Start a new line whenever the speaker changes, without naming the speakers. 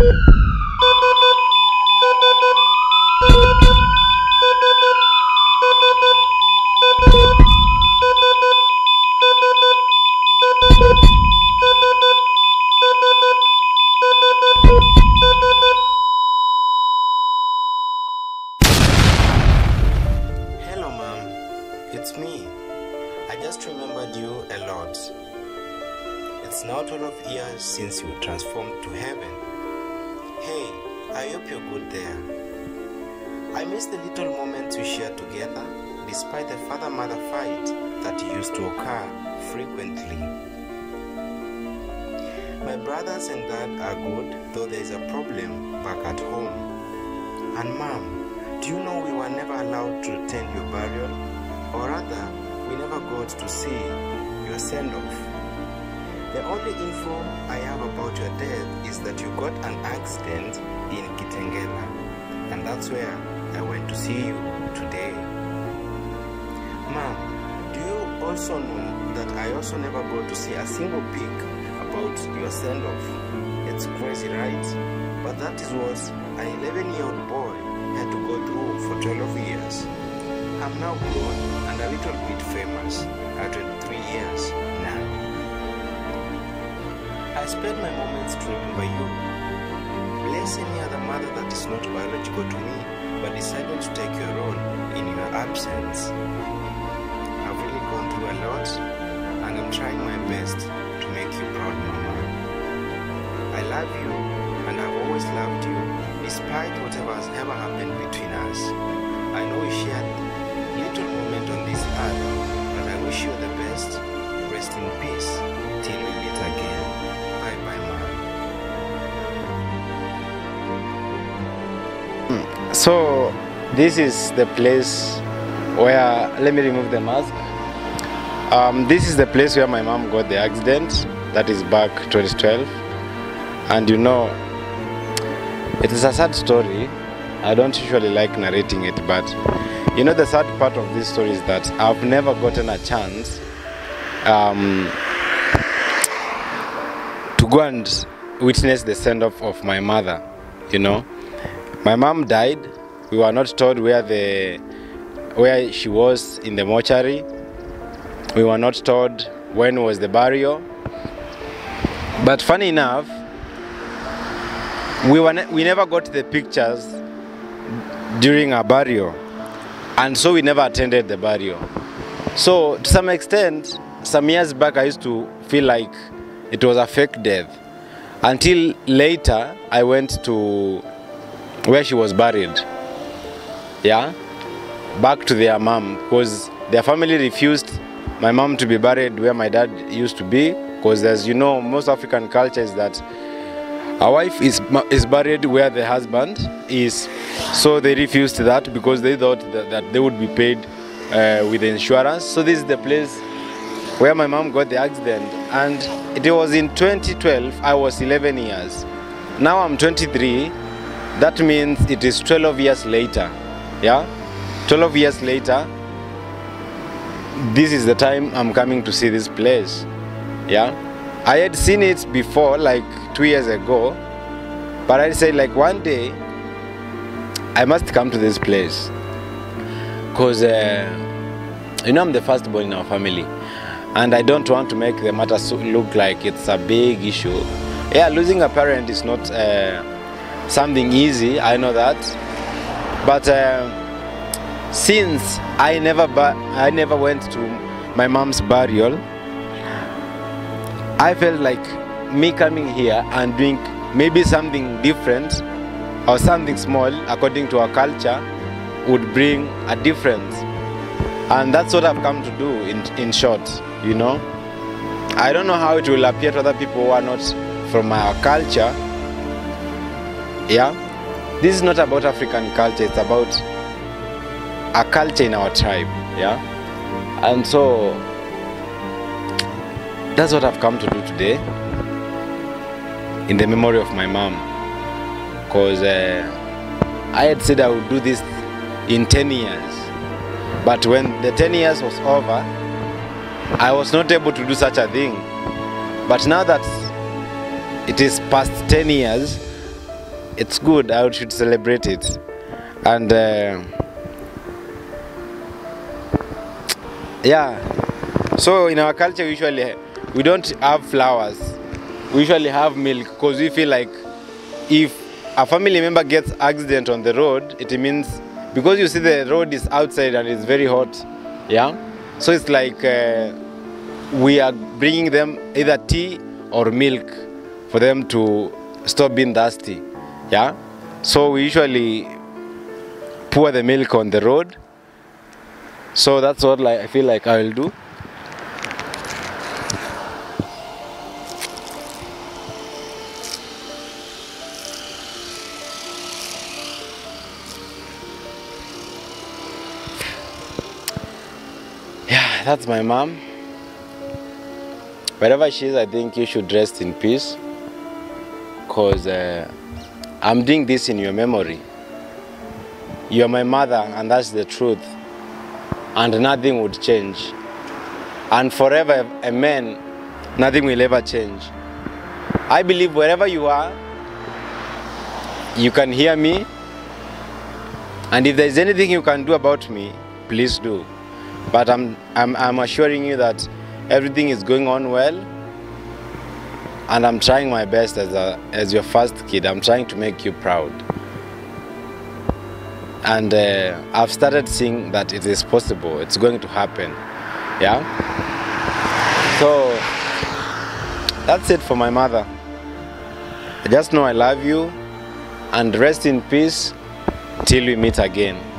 Hello, Mom. It's me. I just remembered you a lot. It's now 12 years since you transformed to heaven. Hey, I hope you're good there. I miss the little moments we shared together, despite the father mother fight that used to occur frequently. My brothers and dad are good, though there is a problem back at home. And mom, do you know we were never allowed to attend your burial? Or rather, we never got to see your send off. The only info I have about your death is that you got an accident in Kitengela, and that's where I went to see you today. Mom, do you also know that I also never got to see a single pic about your send off? It's crazy, right? But that is what an 11 year old boy had to go through for 12 years. I'm now grown and a little bit famous at 23 years. I spend my moments to remember you. Bless any other mother that is not biological to me but decided to take your role in your absence. I've really gone through a lot and I'm trying my best to make you proud, Mama. I love you and I've always loved you despite whatever has ever happened between us. I know we shared little moment on this earth, but I wish you the best. Rest in
So this is the place where let me remove the mask. Um, this is the place where my mom got the accident. That is back 2012, and you know, it is a sad story. I don't usually like narrating it, but you know the sad part of this story is that I've never gotten a chance um, to go and witness the send off of my mother. You know, my mom died. We were not told where the where she was in the mortuary. We were not told when was the burial. But funny enough, we were ne- we never got the pictures during our burial, and so we never attended the burial. So to some extent, some years back, I used to feel like it was a fake death. Until later, I went to where she was buried. Yeah, back to their mom because their family refused my mom to be buried where my dad used to be because as you know most african culture is that a wife is is buried where the husband is. So they refused that because they thought that, that they would be paid uh, with insurance. So this is the place where my mom got the accident. And it was in 2012 i was 11 years. Now i'm 23 that means it is 12 years later. Yeah? 12 years later this is the time i'm coming to see this place. Yeah? I had seen it before like two years ago but i said like one day i must come to this place. Because uh, you know i'm the first firstborn in our family and i don't want to make the matter so look like it's a big issue. Yeah losing a parent is not uh, something easy i know that. But uh, since i never i never went to my mom's burial i felt like me coming here and doing maybe something different or something small according to our culture would bring a difference. And that's what i've come to do in, in short you know. I don't know how it will appear to other people who are not from our culture yeah? This is not about african culture it's about a culture in our tribe yeah? And so that's what i've come to do today in the memory of my mom. Because uh, i had said i would do this in 10 years. But when the 10 years was over i was not able to do such a thing. But now that it is past 10 years it's good. I should celebrate it. And uh, yeah, so in our culture, usually we don't have flowers. We usually have milk because we feel like if a family member gets accident on the road, it means because you see the road is outside and it's very hot. Yeah, so it's like uh, we are bringing them either tea or milk for them to stop being thirsty. Yeah, so we usually pour the milk on the road. So that's what like I feel like I will do. Yeah, that's my mom. Wherever she is, I think you should rest in peace. Because uh, I'm doing this in your memory. You're my mother, and that's the truth. And nothing would change. And forever, amen, nothing will ever change. I believe wherever you are, you can hear me. And if there's anything you can do about me, please do. But I'm, I'm, I'm assuring you that everything is going on well. And I'm trying my best as, a, as your first kid. I'm trying to make you proud. And uh, I've started seeing that it is possible. It's going to happen. Yeah? So that's it for my mother. I just know I love you and rest in peace till we meet again.